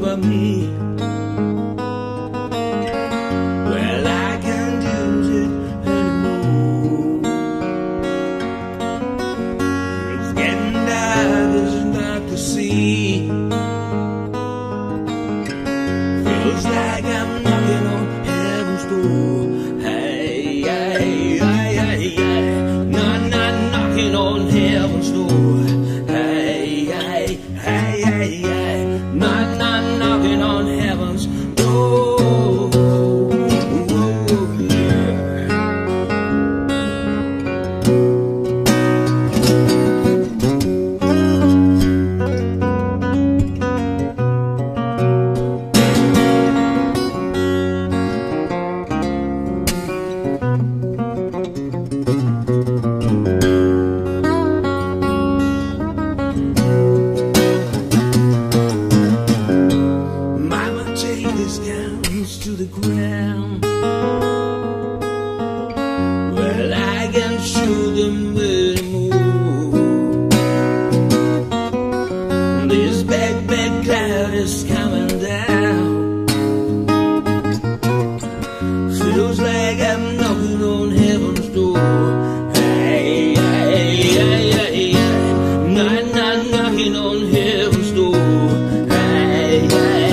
above me to the ground. Well, I can show them anymore. This big, big cloud is coming down. Feels like I'm knocking on heaven's door. Hey, hey, hey, hey, hey. Not, not knocking on heaven's door. Hey, hey,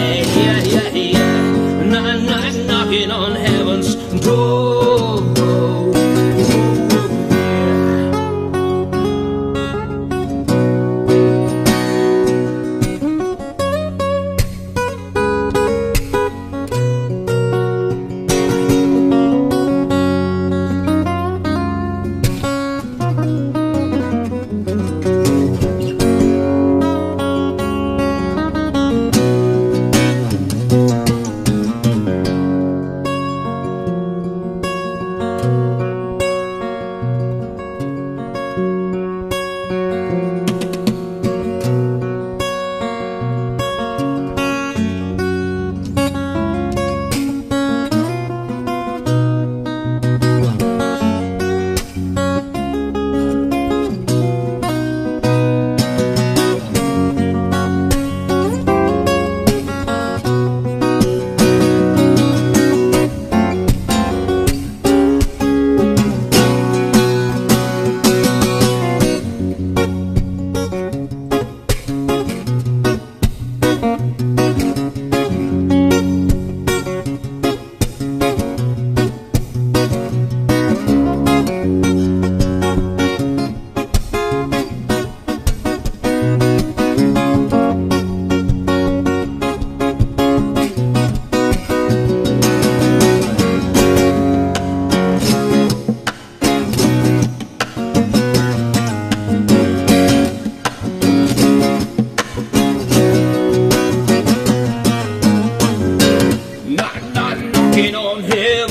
Knocking on door.